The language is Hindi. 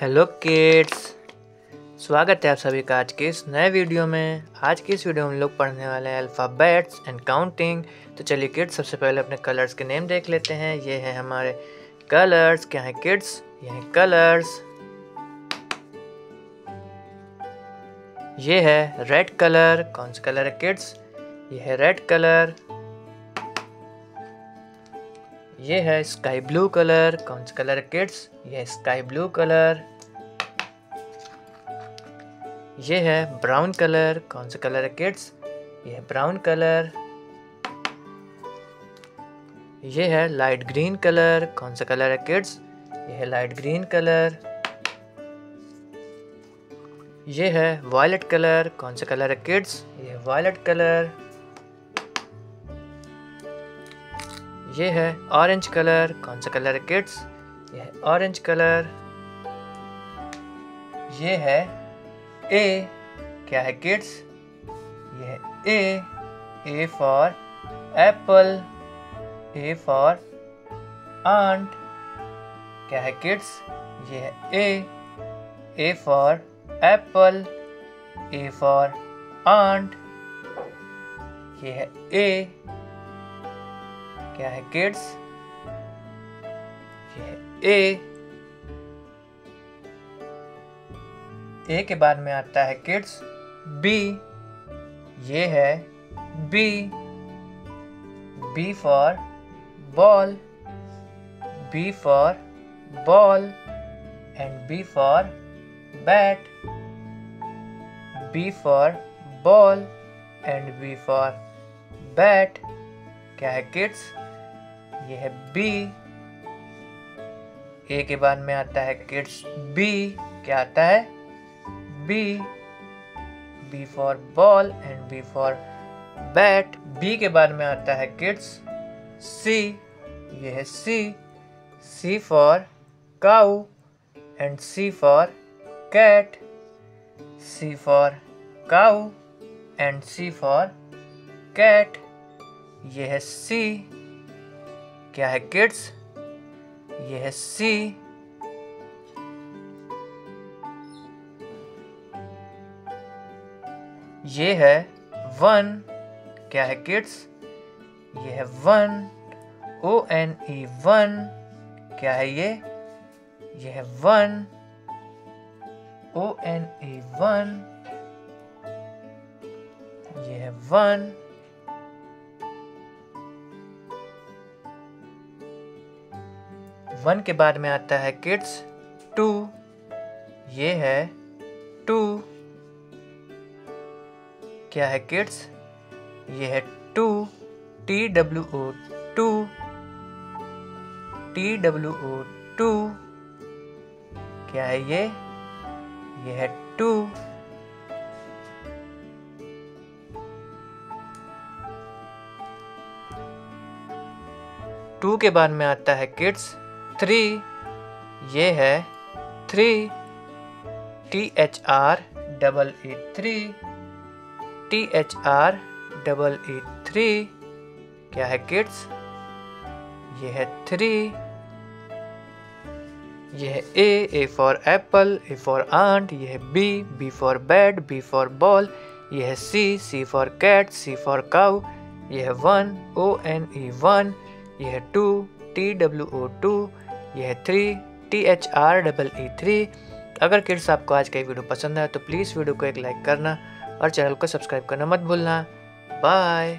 हेलो किड्स, स्वागत है आप सभी का आज के इस नए वीडियो में। आज की इस वीडियो में हम लोग पढ़ने वाले हैं अल्फ़ाबेट्स एंड काउंटिंग तो चलिए किड्स, सबसे पहले अपने कलर्स के नेम देख लेते हैं। ये है हमारे कलर्स क्या है किड्स? ये हैं कलर्स ये है रेड कलर कौन सा कलर है किड्स? ये है रेड कलर ये है स्काई ब्लू कलर। कौन सा कलर है, किड्स? ये स्काई ब्लू कलर। ये है ब्राउन कलर। कौन सा कलर है, किड्स? ये ब्राउन कलर। ये है लाइट ग्रीन कलर। कौन सा कलर है, किड्स? ये है लाइट ग्रीन कलर। ये है वायलेट कलर। कौन सा कलर है, किड्स? ये वायलेट कलर। ये है ऑरेंज कलर कौन सा कलर है किड्स ये है ऑरेंज कलर ये है ए क्या है किड्स ये है A A for apple A for ant क्या है किड्स ये है A A for apple A for ant ये है ए क्या है किड्स ये ए ए के बाद में आता है किड्स बी ये है B B for ball B for ball and B for bat B for ball and B for bat क्या है किड्स ये है बी ए के बाद में आता है किड्स बी क्या आता है? B B for ball and B for bat B के बाद में आता है किड्स सी ये है C C for cow and C for cat C for cow and C for cat ये है सी क्या है किड्स ये है सी ये है वन क्या है किड्स ये है one O N E one क्या है ये? ये है one O N E one ये है वन वन के बाद में आता है किड्स टू ये है टू क्या है किड्स ये है two T W O two T W O two क्या है ये? ये है टू टू के बाद में आता है किड्स थ्री, ये है three T H R double E three T H R double E three, क्या है किड्स? ये है थ्री, ये है A A for apple A for ant यह B B for bad B for ball यह C C for cat C for cow यह one O N E one यह two T W O two ये है three T H R double E three अगर किड्स आपको आज का वीडियो पसंद आया तो प्लीज़ वीडियो को एक लाइक करना और चैनल को सब्सक्राइब करना मत भूलना। बाय